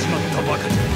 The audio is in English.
始まったばかり。